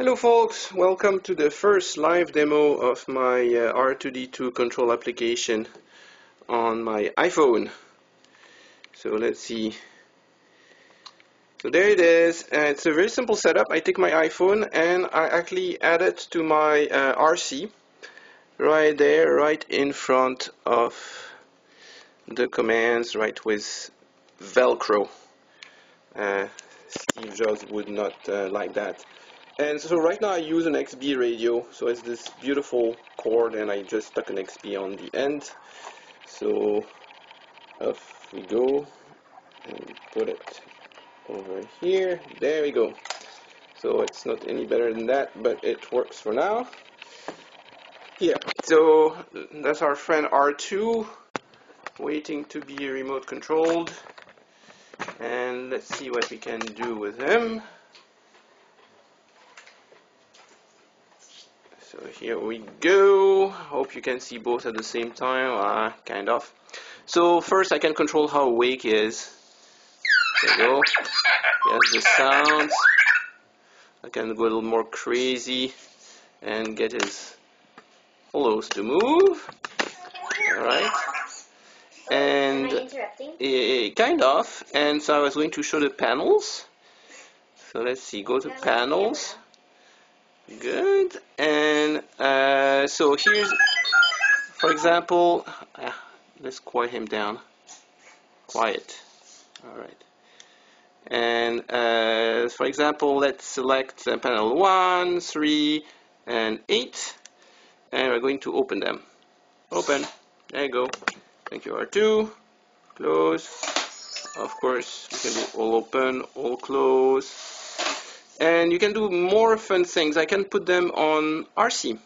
Hello folks, welcome to the first live demo of my uh, R2D2 control application on my iPhone. So let's see. So there it is. Uh, it's a very simple setup. I take my iPhone and I actually add it to my uh, RC right there, right in front of the commands, right with Velcro. Uh, Steve Jobs would not uh, like that. And so right now I use an XBee radio, so it's this beautiful cord and I just stuck an XBee on the end. So off we go and put it over here. There we go. So it's not any better than that, but it works for now. Yeah, so that's our friend R2 waiting to be remote controlled. And let's see what we can do with him. So here we go. Hope you can see both at the same time, uh, kind of. So first I can control how awake he is. There we go. He has the sounds. I can go a little more crazy and get his follows to move. Alright. And uh, kind of. And so I was going to show the panels. So let's see, go to panels. Good. So here's, for example, uh, let's quiet him down. Quiet. All right. And uh, for example, let's select uh, panel 1, 3, and 8. And we're going to open them. Open. There you go. Thank you, R2. Close. Of course, you can do all open, all close and you can do more fun things. I can put them on RC.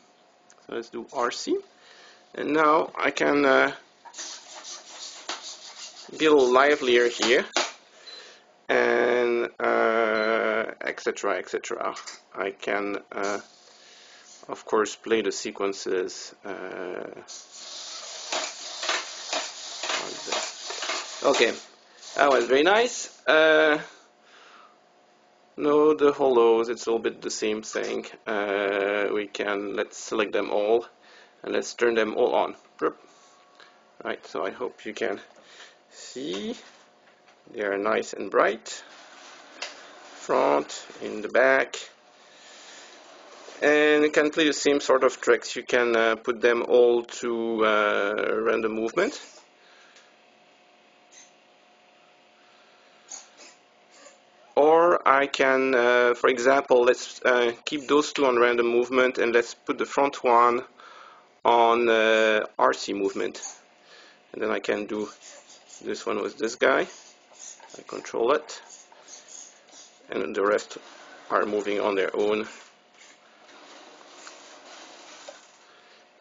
Let's do RC. And now I can uh, be a little livelier here. And etc. Uh, etc. Et I can, uh, of course, play the sequences. Uh, okay, that was very nice. No, the holos, it's a little bit the same thing. Uh, we can, let's select them all and let's turn them all on. Right, so I hope you can see. They are nice and bright. Front, in the back. And you can play the same sort of tricks. You can uh, put them all to uh, random movement. I can, uh, for example, let's uh, keep those two on random movement and let's put the front one on uh, RC movement. And then I can do this one with this guy. I control it. And the rest are moving on their own.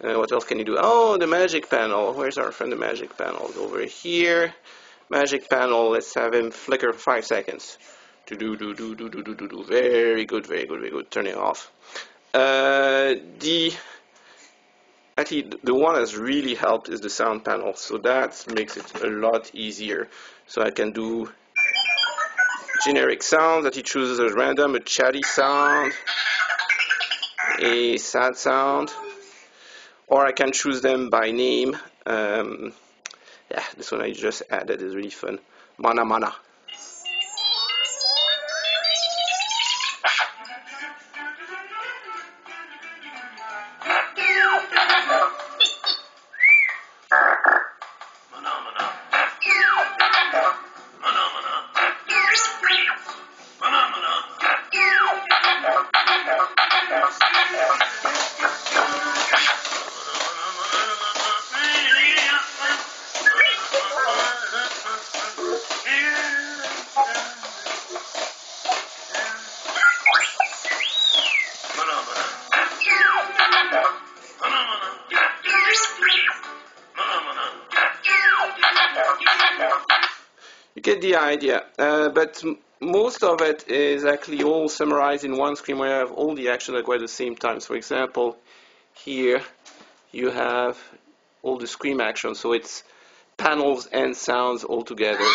Uh, what else can you do? Oh, the magic panel. Where's our friend the magic panel? Over here. Magic panel, let's have him flicker for 5 seconds. Do do do do do do do do do. Very good, very good, very good. Turning off. Uh, the actually the one that's really helped is the sound panel. So that makes it a lot easier. So I can do generic sounds that he chooses as random, a chatty sound, a sad sound, or I can choose them by name. Um, yeah, this one I just added is really fun. Mana mana. You get the idea, uh, but most of it is actually all summarized in one screen where I have all the action at quite the same time. For example, here you have all the scream action, so it's panels and sounds all together.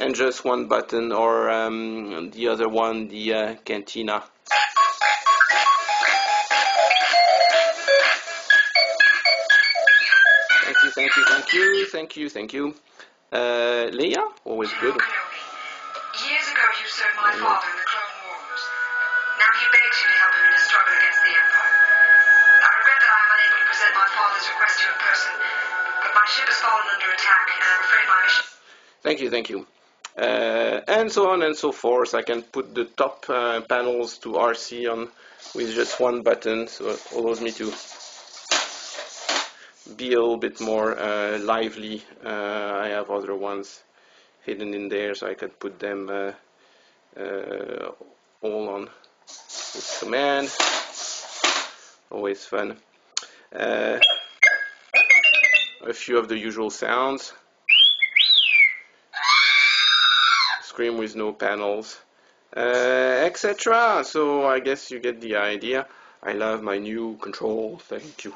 and just one button or um, the other one the uh, cantina thank you thank you thank you uh, Leia always good Years ago you served my father in the Clone Wars. Now he begs you to help him in his struggle against the Empire. I regret that I am unable to present my father's request to you in person, but my ship has fallen under attack, and I'm afraid my mission... Thank you, thank you. Uh, and so on and so forth. I can put the top uh, panels to RC on with just one button, so it allows me to be a little bit more uh, lively. Uh, I have other ones hidden in there, so I could put them uh, uh, all on this command. Always fun. a few of the usual sounds. screen with no panels, uh, etc. So I guess you get the idea. I love my new control. Thank you.